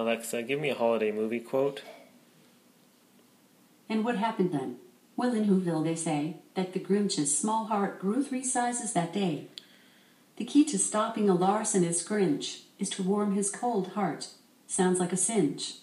Alexa, give me a holiday movie quote. And what happened then? Well, in Whoville, they say that the Grinch's small heart grew three sizes that day. The key to stopping a larcenous Grinch is to warm his cold heart. Sounds like a cinch.